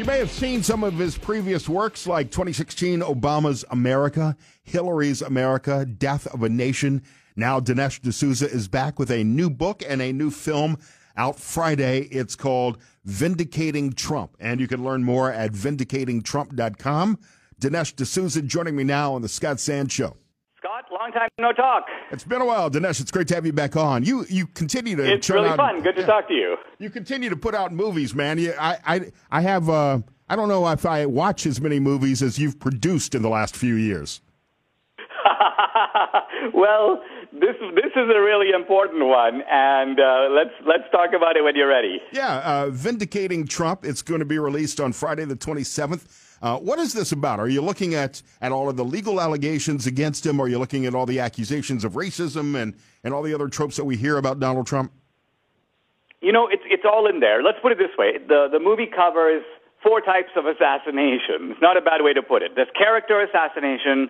You may have seen some of his previous works like 2016 Obama's America, Hillary's America, Death of a Nation. Now Dinesh D'Souza is back with a new book and a new film out Friday. It's called Vindicating Trump. And you can learn more at vindicatingtrump.com. Dinesh D'Souza joining me now on the Scott Sands Show. Long time no talk. It's been a while, Dinesh. It's great to have you back on. You you continue to. It's really out, fun. Good to yeah, talk to you. You continue to put out movies, man. You, I I I have. Uh, I don't know if I watch as many movies as you've produced in the last few years. well, this this is a really important one, and uh, let's let's talk about it when you're ready. Yeah, uh, vindicating Trump. It's going to be released on Friday the 27th. Uh, what is this about? Are you looking at, at all of the legal allegations against him? Are you looking at all the accusations of racism and, and all the other tropes that we hear about Donald Trump? You know, it's, it's all in there. Let's put it this way the, the movie covers four types of assassination. It's not a bad way to put it. There's character assassination.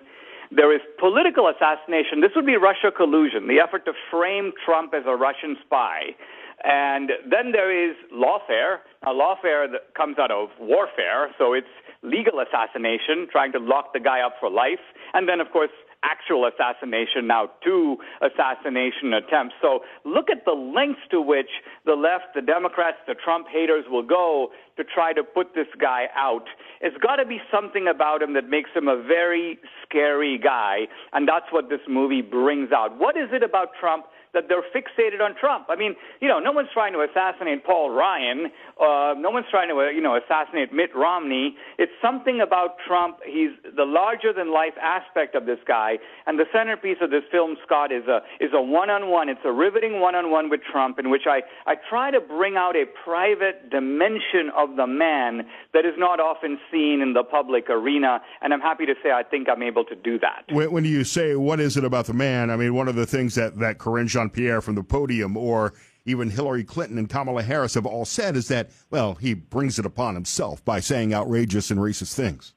There is political assassination. This would be Russia collusion, the effort to frame Trump as a Russian spy. And then there is lawfare. Now, lawfare that comes out of warfare, so it's legal assassination, trying to lock the guy up for life, and then, of course, actual assassination, now two assassination attempts. So look at the lengths to which the left, the Democrats, the Trump haters will go to try to put this guy out. It's got to be something about him that makes him a very scary guy, and that's what this movie brings out. What is it about Trump? That they're fixated on Trump. I mean, you know, no one's trying to assassinate Paul Ryan. Uh, no one's trying to, uh, you know, assassinate Mitt Romney. It's something about Trump. He's the larger than life aspect of this guy. And the centerpiece of this film, Scott, is a is a one on one. It's a riveting one on one with Trump, in which I I try to bring out a private dimension of the man that is not often seen in the public arena. And I'm happy to say I think I'm able to do that. When, when you say what is it about the man, I mean one of the things that that Karine Jean Pierre from the podium or even Hillary Clinton and Kamala Harris have all said is that, well, he brings it upon himself by saying outrageous and racist things.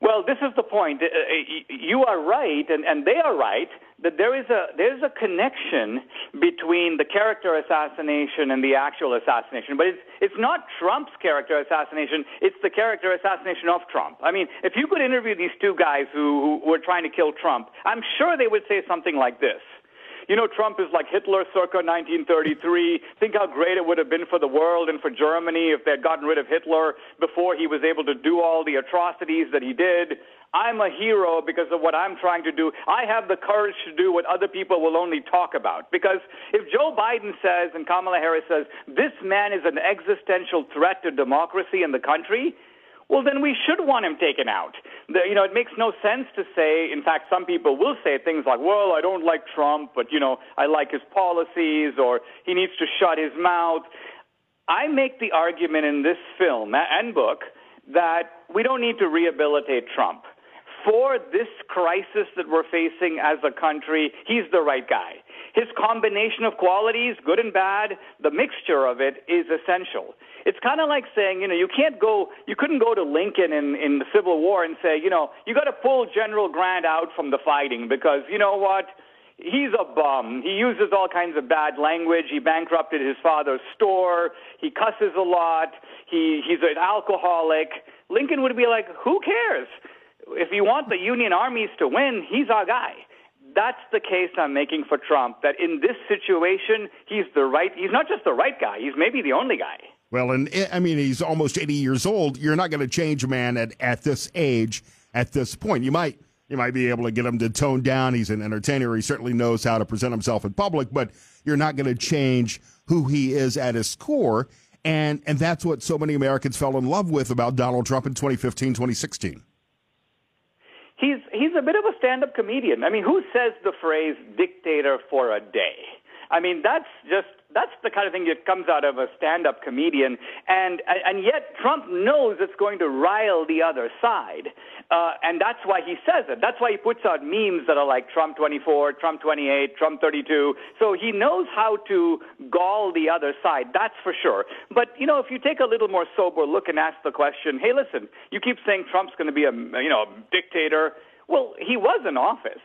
Well, this is the point. Uh, uh, you are right, and, and they are right, that there is a there's a connection between the character assassination and the actual assassination. But it's it's not Trump's character assassination; it's the character assassination of Trump. I mean, if you could interview these two guys who, who were trying to kill Trump, I'm sure they would say something like this. You know, Trump is like Hitler circa 1933. Think how great it would have been for the world and for Germany if they had gotten rid of Hitler before he was able to do all the atrocities that he did. I'm a hero because of what I'm trying to do. I have the courage to do what other people will only talk about. Because if Joe Biden says and Kamala Harris says, this man is an existential threat to democracy in the country, well, then we should want him taken out. The, you know, it makes no sense to say, in fact, some people will say things like, well, I don't like Trump, but, you know, I like his policies, or he needs to shut his mouth. I make the argument in this film and book that we don't need to rehabilitate Trump. For this crisis that we're facing as a country, he's the right guy. His combination of qualities, good and bad, the mixture of it is essential. It's kind of like saying, you know, you can't go, you couldn't go to Lincoln in, in the Civil War and say, you know, you got to pull General Grant out from the fighting because, you know what? He's a bum. He uses all kinds of bad language. He bankrupted his father's store. He cusses a lot. He, he's an alcoholic. Lincoln would be like, who cares? If you want the Union armies to win, he's our guy that's the case I'm making for Trump. That in this situation, he's the right. He's not just the right guy. He's maybe the only guy. Well, and eh, I mean, he's almost 80 years old. You're not going to change a man at, at this age, at this point. You might you might be able to get him to tone down. He's an entertainer. He certainly knows how to present himself in public, but you're not going to change who he is at his core. And and that's what so many Americans fell in love with about Donald Trump in 2015, 2016. He's a bit of a stand-up comedian. I mean, who says the phrase "dictator for a day"? I mean, that's just that's the kind of thing that comes out of a stand-up comedian, and and yet Trump knows it's going to rile the other side, uh, and that's why he says it. That's why he puts out memes that are like Trump 24, Trump 28, Trump 32. So he knows how to gall the other side. That's for sure. But you know, if you take a little more sober look and ask the question, hey, listen, you keep saying Trump's going to be a you know a dictator. Well, he was in office,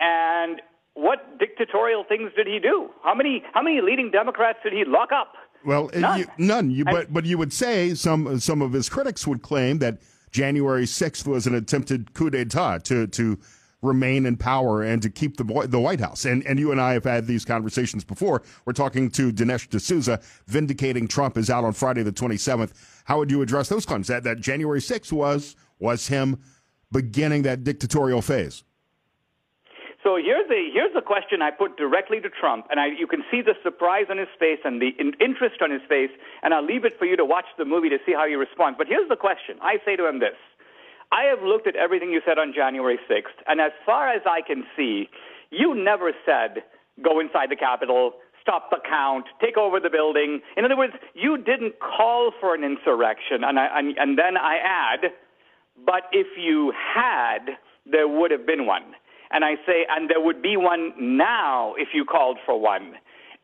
and what dictatorial things did he do? How many how many leading Democrats did he lock up? Well, none. You, none. You, but but you would say some some of his critics would claim that January sixth was an attempted coup d'état to to remain in power and to keep the the White House. And and you and I have had these conversations before. We're talking to Dinesh D'Souza, vindicating Trump is out on Friday the 27th. How would you address those claims? That that January 6th was was him beginning that dictatorial phase. So here's the here's the question I put directly to Trump, and I, you can see the surprise on his face and the in, interest on his face, and I'll leave it for you to watch the movie to see how he responds. But here's the question: I say to him this. I have looked at everything you said on January 6th, and as far as I can see, you never said go inside the Capitol, stop the count, take over the building. In other words, you didn't call for an insurrection. And, I, and, and then I add, but if you had, there would have been one. And I say, and there would be one now if you called for one.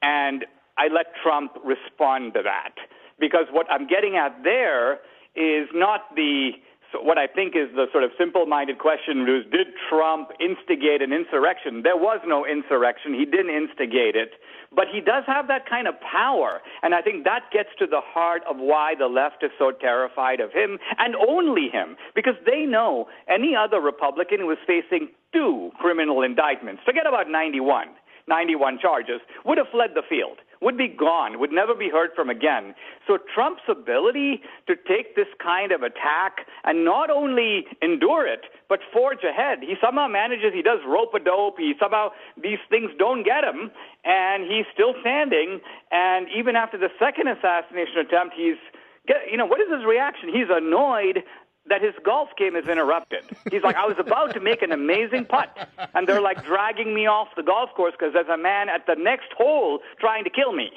And I let Trump respond to that. Because what I'm getting at there is not the so what I think is the sort of simple-minded question is, did Trump instigate an insurrection? There was no insurrection. He didn't instigate it. But he does have that kind of power. And I think that gets to the heart of why the left is so terrified of him and only him. Because they know any other Republican who is facing two criminal indictments, forget about 91, 91 charges, would have fled the field would be gone, would never be heard from again. So Trump's ability to take this kind of attack and not only endure it, but forge ahead. He somehow manages, he does rope a dope, he somehow, these things don't get him, and he's still standing. And even after the second assassination attempt, he's, you know, what is his reaction? He's annoyed that his golf game is interrupted. He's like, I was about to make an amazing putt, and they're like dragging me off the golf course because there's a man at the next hole trying to kill me.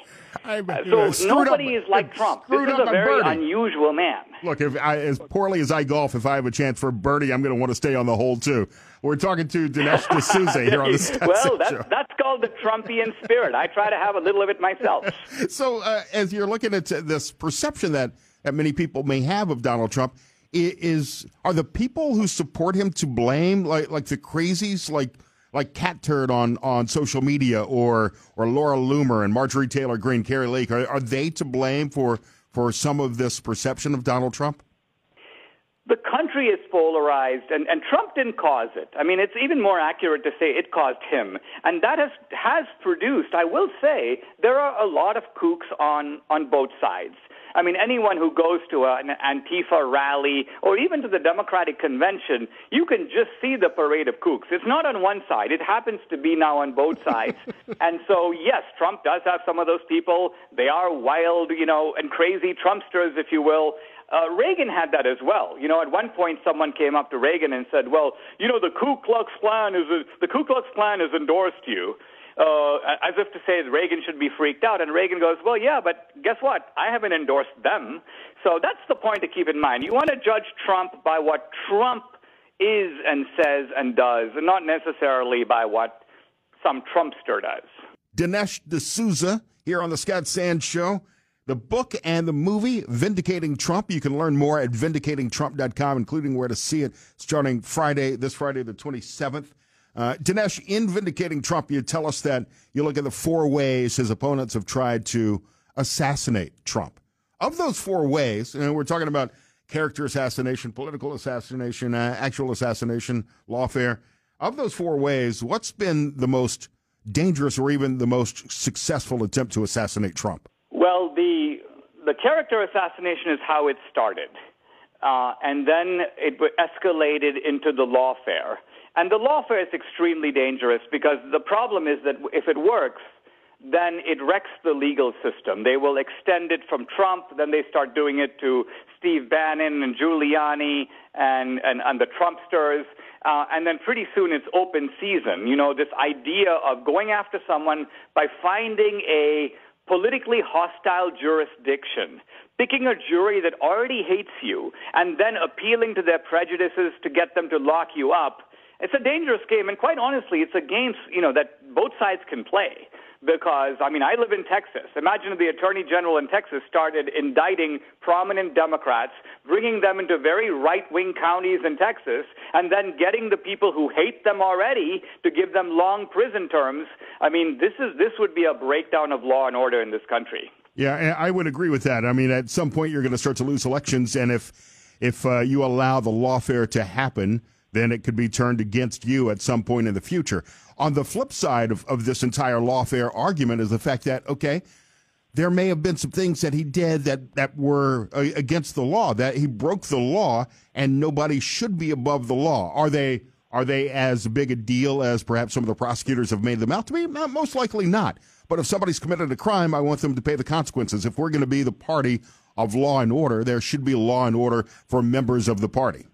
I, uh, so nobody up, is like Trump. This is a very unusual man. Look, if I, as poorly as I golf, if I have a chance for birdie, I'm going to want to stay on the hole too. We're talking to Dinesh D'Souza here on the Stat Well, that's, show. that's called the Trumpian spirit. I try to have a little of it myself. so, uh, as you're looking at this perception that, that many people may have of Donald Trump, is are the people who support him to blame, like like the crazies, like like Catturd on, on social media, or or Laura Loomer and Marjorie Taylor Greene, Kari Lake, are, are they to blame for for some of this perception of Donald Trump? The country is polarized, and, and Trump didn't cause it. I mean, it's even more accurate to say it caused him. And that has, has produced, I will say, there are a lot of kooks on, on both sides. I mean, anyone who goes to an Antifa rally or even to the Democratic convention, you can just see the parade of kooks. It's not on one side. It happens to be now on both sides. and so, yes, Trump does have some of those people. They are wild, you know, and crazy Trumpsters, if you will. Uh, Reagan had that as well. You know, at one point, someone came up to Reagan and said, "Well, you know, the Ku Klux Klan is a, the Ku Klux Klan has endorsed you." Uh, as if to say Reagan should be freaked out. And Reagan goes, Well, yeah, but guess what? I haven't endorsed them. So that's the point to keep in mind. You want to judge Trump by what Trump is and says and does, and not necessarily by what some Trumpster does. Dinesh D'Souza here on the Scott Sands Show. The book and the movie, Vindicating Trump. You can learn more at vindicatingtrump.com, including where to see it starting Friday, this Friday, the 27th. Uh, Dinesh, in vindicating Trump, you tell us that you look at the four ways his opponents have tried to assassinate Trump. Of those four ways, and we're talking about character assassination, political assassination, uh, actual assassination, lawfare. Of those four ways, what's been the most dangerous or even the most successful attempt to assassinate Trump? Well, the the character assassination is how it started, uh, and then it escalated into the lawfare. And the lawfare is extremely dangerous because the problem is that if it works, then it wrecks the legal system. They will extend it from Trump, then they start doing it to Steve Bannon and Giuliani and, and, and the Trumpsters. Uh, and then pretty soon it's open season. You know, this idea of going after someone by finding a politically hostile jurisdiction, picking a jury that already hates you, and then appealing to their prejudices to get them to lock you up it's a dangerous game, and quite honestly, it's a game you know that both sides can play. Because I mean, I live in Texas. Imagine if the Attorney General in Texas started indicting prominent Democrats, bringing them into very right-wing counties in Texas, and then getting the people who hate them already to give them long prison terms. I mean, this is this would be a breakdown of law and order in this country. Yeah, I would agree with that. I mean, at some point you're going to start to lose elections, and if if uh, you allow the lawfare to happen, then it could be turned against you at some point in the future. On the flip side of, of this entire lawfare argument is the fact that, okay, there may have been some things that he did that, that were uh, against the law, that he broke the law, and nobody should be above the law. Are they are they as big a deal as perhaps some of the prosecutors have made them out to be? Most likely not. But if somebody's committed a crime, I want them to pay the consequences. If we're going to be the party of law and order, there should be law and order for members of the party.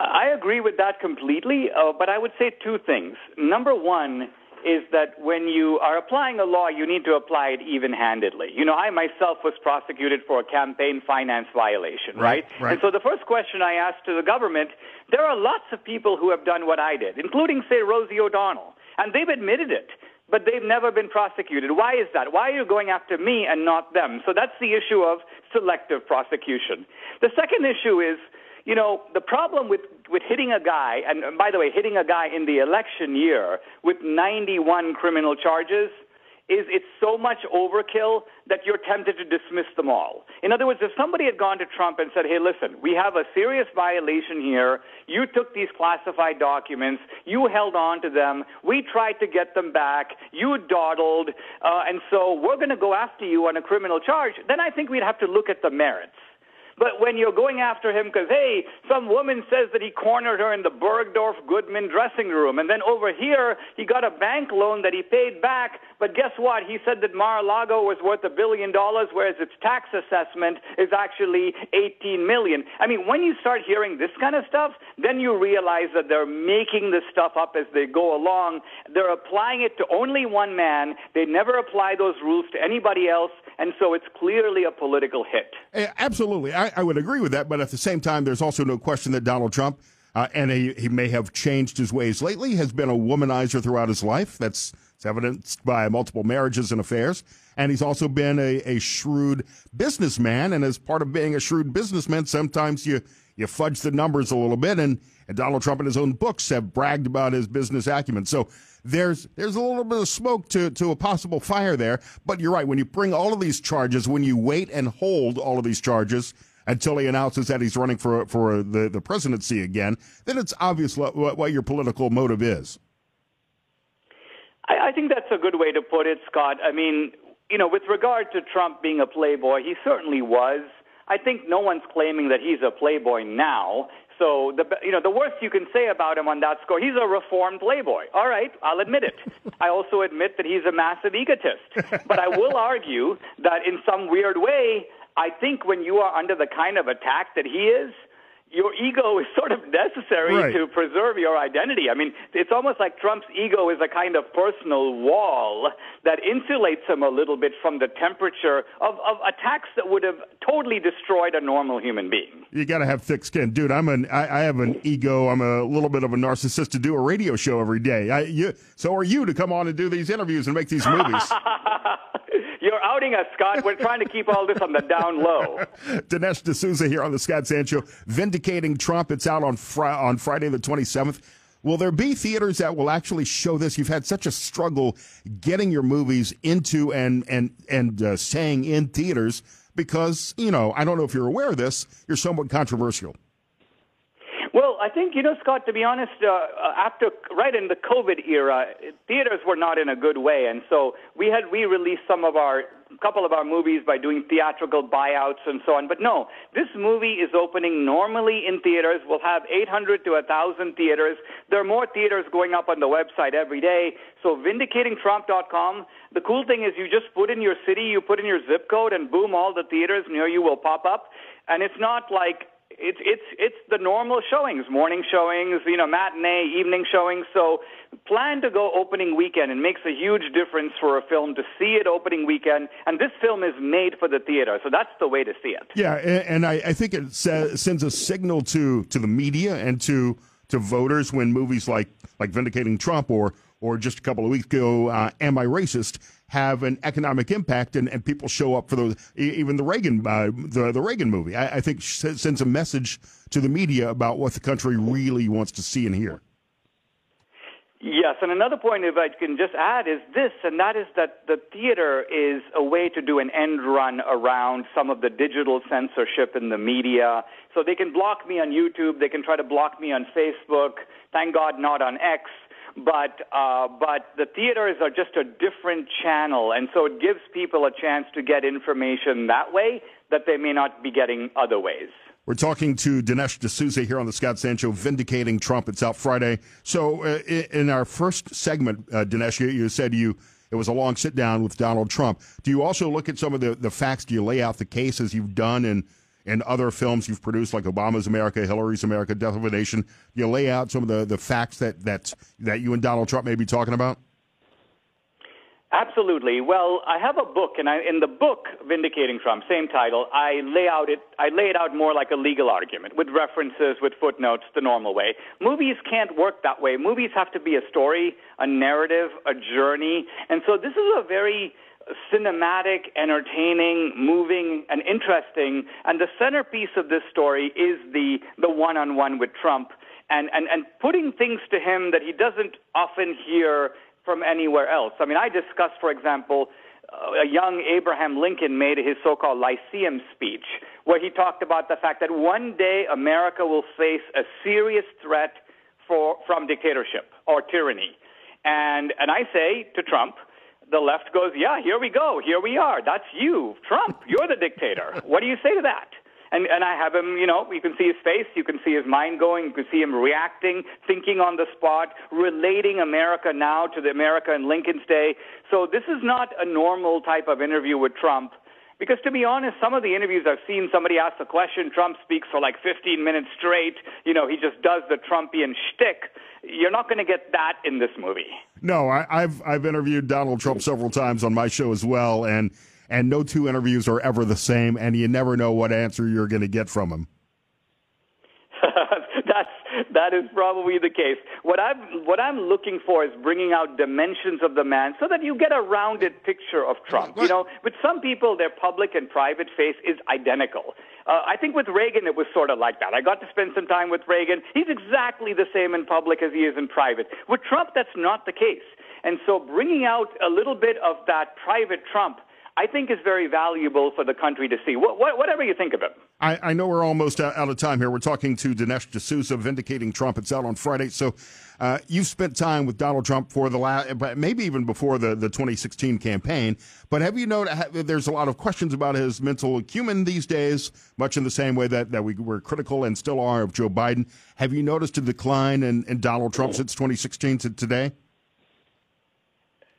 I agree with that completely, uh, but I would say two things. Number one is that when you are applying a law, you need to apply it even handedly. You know, I myself was prosecuted for a campaign finance violation, right? right? right. And so the first question I asked to the government there are lots of people who have done what I did, including, say, Rosie O'Donnell, and they've admitted it but they've never been prosecuted. Why is that? Why are you going after me and not them? So that's the issue of selective prosecution. The second issue is you know, the problem with, with hitting a guy, and by the way, hitting a guy in the election year with 91 criminal charges is it's so much overkill that you're tempted to dismiss them all. In other words, if somebody had gone to Trump and said, hey, listen, we have a serious violation here. You took these classified documents. You held on to them. We tried to get them back. You dawdled. Uh, and so we're going to go after you on a criminal charge. Then I think we'd have to look at the merits. But when you're going after him because, hey, some woman says that he cornered her in the Bergdorf Goodman dressing room, and then over here he got a bank loan that he paid back, but guess what? He said that Mar-a-Lago was worth a billion dollars, whereas its tax assessment is actually 18 million. I mean, when you start hearing this kind of stuff, then you realize that they're making this stuff up as they go along. They're applying it to only one man. They never apply those rules to anybody else, and so it's clearly a political hit. Absolutely. I, I would agree with that, but at the same time, there's also no question that Donald Trump, uh, and he, he may have changed his ways lately, has been a womanizer throughout his life. That's evidenced by multiple marriages and affairs. And he's also been a, a shrewd businessman. And as part of being a shrewd businessman, sometimes you, you fudge the numbers a little bit. And, and Donald Trump in his own books have bragged about his business acumen. So there's there's a little bit of smoke to, to a possible fire there. But you're right. When you bring all of these charges, when you wait and hold all of these charges, until he announces that he's running for for the, the presidency again, then it's obvious what, what your political motive is. I, I think that's a good way to put it, Scott. I mean, you know, with regard to Trump being a playboy, he certainly was. I think no one's claiming that he's a playboy now. So the you know the worst you can say about him on that score, he's a reformed playboy. All right, I'll admit it. I also admit that he's a massive egotist. But I will argue that in some weird way, I think when you are under the kind of attack that he is, your ego is sort of necessary right. to preserve your identity. I mean, it's almost like Trump's ego is a kind of personal wall that insulates him a little bit from the temperature of, of attacks that would have totally destroyed a normal human being. You got to have thick skin, dude. I'm an I, I, have an ego. I'm a little bit of a narcissist to do a radio show every day. I, you, so are you to come on and do these interviews and make these movies. You're outing us, Scott. We're trying to keep all this on the down low. Dinesh D'Souza here on the Scott Sands Show, vindicating Trump. It's out on fr- on Friday the 27th. Will there be theaters that will actually show this? You've had such a struggle getting your movies into and and and uh, staying in theaters because you know I don't know if you're aware of this. You're somewhat controversial. I think you know, Scott. To be honest, uh, after right in the COVID era, theaters were not in a good way, and so we had we released some of our couple of our movies by doing theatrical buyouts and so on. But no, this movie is opening normally in theaters. We'll have 800 to 1,000 theaters. There are more theaters going up on the website every day. So vindicatingtrump.com. The cool thing is you just put in your city, you put in your zip code, and boom, all the theaters near you will pop up. And it's not like it's it's it's the normal showings, morning showings, you know, matinee, evening showings. So plan to go opening weekend. It makes a huge difference for a film to see it opening weekend. And this film is made for the theater, so that's the way to see it. Yeah, and, I, I think it says, sends a signal to to the media and to to voters when movies like like Vindicating Trump or or just a couple of weeks ago, uh, Am I Racist? Have an economic impact, and, and people show up for those. Even the Reagan, uh, the the Reagan movie, I, I think sends a message to the media about what the country really wants to see and hear. Yes, and another point, if I can just add, is this, and that is that the theater is a way to do an end run around some of the digital censorship in the media. So they can block me on YouTube, they can try to block me on Facebook. Thank God, not on X. But uh, but the theaters are just a different channel, and so it gives people a chance to get information that way that they may not be getting other ways. We're talking to Dinesh D'Souza here on the Scott Sands Show, Vindicating Trump. It's out Friday. So, uh, in our first segment, uh, Dinesh, you, you, said you it was a long sit down with Donald Trump. Do you also look at some of the, the facts? Do you lay out the cases you've done in, in other films you've produced, like Obama's America, Hillary's America, Death of a Nation? You lay out some of the, the facts that, that, that you and Donald Trump may be talking about? Absolutely. Well, I have a book, and I, in the book, Vindicating Trump, same title, I lay out it. I lay it out more like a legal argument, with references, with footnotes, the normal way. Movies can't work that way. Movies have to be a story, a narrative, a journey, and so this is a very cinematic, entertaining, moving, and interesting. And the centerpiece of this story is the the one-on-one with Trump, and and and putting things to him that he doesn't often hear from anywhere else. I mean, I discussed, for example, uh, a young Abraham Lincoln made his so-called Lyceum speech, where he talked about the fact that one day America will face a serious threat for, from dictatorship or tyranny. And, and I say to Trump, the left goes, yeah, here we go, here we are. That's you, Trump. You're the dictator. What do you say to that? and and I have him. You know, you can see his face, you can see his mind going, you can see him reacting, thinking on the spot, relating America now to the America in Lincoln's day. So this is not a normal type of interview with Trump. Because to be honest, some of the interviews I've seen, somebody asks a question, Trump speaks for like 15 minutes straight. You know, he just does the Trumpian shtick. You're not going to get that in this movie. No, I, I've I've interviewed Donald Trump several times on my show as well, and and no two interviews are ever the same, and you never know what answer you're going to get from him. That's probably the case. What I'm what I'm looking for is bringing out dimensions of the man, so that you get a rounded picture of Trump. You know, with some people, their public and private face is identical. Uh, I think with Reagan, it was sort of like that. I got to spend some time with Reagan. He's exactly the same in public as he is in private. With Trump, that's not the case. And so, bringing out a little bit of that private Trump I think is very valuable for the country to see. What, whatever you think of it. I, I, know we're almost out of time here. We're talking to Dinesh D'Souza, Vindicating Trump. It's out on Friday. So uh, you've spent time with Donald Trump for the last, maybe even before the, the 2016 campaign. But have you noticed there's a lot of questions about his mental acumen these days, much in the same way that, that we were critical and still are of Joe Biden. Have you noticed a decline in, in Donald Trump since 2016 to today?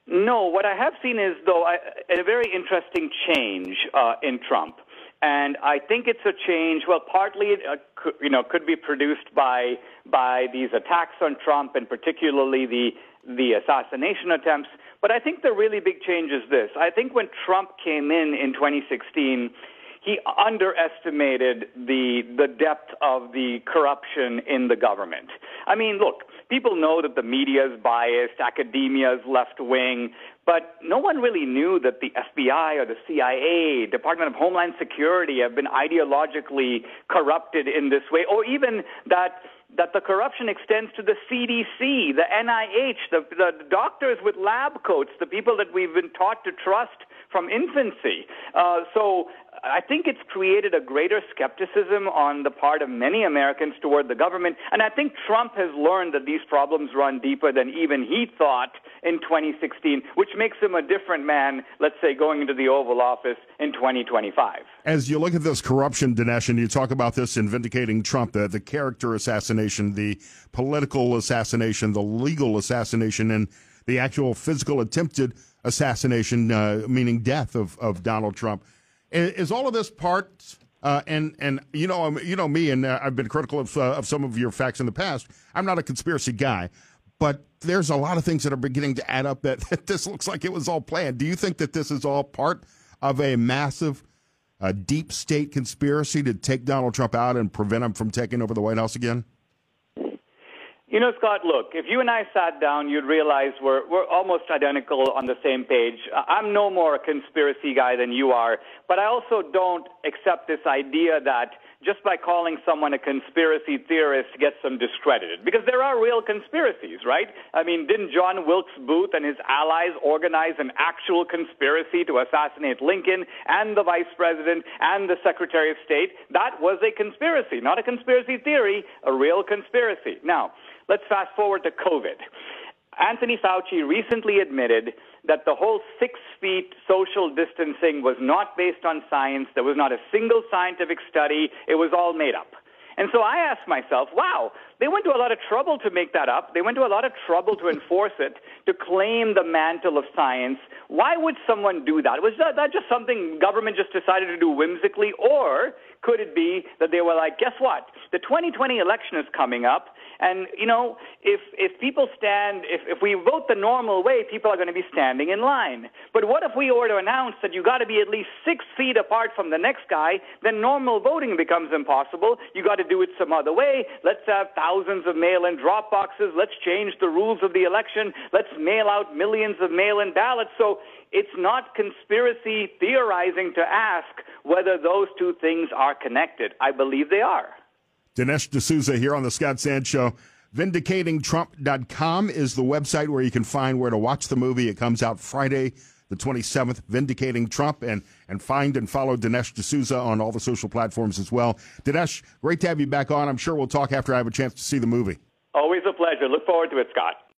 No, what I have seen is, though, a very interesting change uh, in Trump. And I think it's a change. Well, partly, it, uh, could, you know, could be produced by by these attacks on Trump, and particularly the the assassination attempts. But I think the really big change is this. I think when Trump came in in 2016, he underestimated the the depth of the corruption in the government. I mean, look, people know that the media is biased, academia is left wing, but no one really knew that the FBI or the CIA, Department of Homeland Security have been ideologically corrupted in this way, or even that that the corruption extends to the CDC, the NIH, the, the doctors with lab coats, the people that we've been taught to trust from infancy. Uh, so I think it's created a greater skepticism on the part of many Americans toward the government. And I think Trump has learned that these problems run deeper than even he thought in 2016, which makes him a different man, let's say, going into the Oval Office in 2025. As you look at this corruption, Dinesh, and you talk about this in Vindicating Trump, the, the character assassination, the political assassination, the legal assassination, and the actual physical attempted assassination, uh, meaning death of, of Donald Trump. Is, is all of this part? Uh, and and you know um, you know me, and uh, I've been critical of uh, of some of your facts in the past. I'm not a conspiracy guy, but there's a lot of things that are beginning to add up that, that this looks like it was all planned. Do you think that this is all part of a massive, uh, deep state conspiracy to take Donald Trump out and prevent him from taking over the White House again? You know, Scott, look, if you and I sat down, you'd realize we're, we're almost identical on the same page. I'm no more a conspiracy guy than you are, but I also don't accept this idea that just by calling someone a conspiracy theorist gets them discredited. Because there are real conspiracies, right? I mean, didn't John Wilkes Booth and his allies organize an actual conspiracy to assassinate Lincoln and the vice president and the secretary of state? That was a conspiracy, not a conspiracy theory, a real conspiracy. Now, let's fast forward to COVID. Anthony Fauci recently admitted that the whole six feet social distancing was not based on science. There was not a single scientific study. It was all made up. And so I asked myself, wow, they went to a lot of trouble to make that up. They went to a lot of trouble to enforce it, to claim the mantle of science. Why would someone do that? Was that, that just something government just decided to do whimsically? Or could it be that they were like, guess what? The 2020 election is coming up. And, you know, if, if people stand, if, if we vote the normal way, people are going to be standing in line. But what if we were to announce that you got to be at least six feet apart from the next guy? Then normal voting becomes impossible. You got to do it some other way. Let's have thousands of mail in drop boxes. Let's change the rules of the election. Let's mail out millions of mail in ballots. So it's not conspiracy theorizing to ask whether those two things are connected. I believe they are. Dinesh D'Souza here on the Scott Sands Show. VindicatingTrump.com is the website where you can find where to watch the movie. It comes out Friday, the 27th, Vindicating Trump, and, and find and follow Dinesh D'Souza on all the social platforms as well. Dinesh, great to have you back on. I'm sure we'll talk after I have a chance to see the movie. Always a pleasure. Look forward to it, Scott.